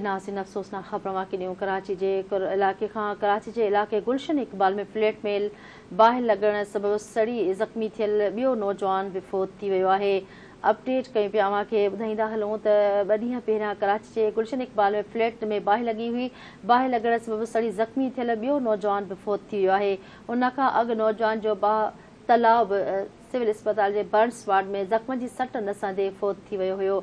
अफ़सोसनाक ख़बर मां ॾियूं कराची जे इलाइक़े खां कराची जे इलाइक़े गुलशन इक़बाल में मेल बाहि लॻण सड़ी ज़ख़्मी थियल ॿियो नौजवान बि फोत थी वियो आहे अपडेट कयूं पिया ॿुधाईंदा हलूं त ॿ ॾींहं पहिरियां कराची जे गुलशन इक़बाल में में बाहि लॻी हुई बाहि लॻण सड़ी ज़ख़्मी थियल ॿियो नौजवान बि फोत थी वियो आहे उन खां अॻु नौजवान जो बाह तलाब सिविल अस्पताल जे बर्न्स वार्ड में ज़ख़्म जी सटनि असांजे फोत थी वियो हुयो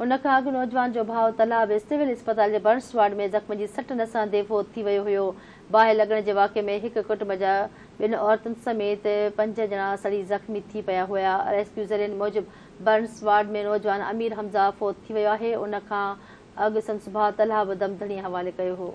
उन खां अॻु नौजवान जो भाउ तलाब सिविल इस्पताल जे बर्स वार्ड में ज़ख़्म जी सट न सां फौत थी वियो हुयो बाहि लॻण जे वाके में हिकु कुटुंब जा ॿिनि औरतुनि समेत पंज ॼणा सड़ी ज़ख़्मी थी पिया हुया रेस्क्यू प्यू मूजिबि बर्न्स वार्ड में नौजवान अमीर हमज़ा फोत थी वियो आहे उन खां अॻु संसुबा तलाब दमधणी हवाले कयो हो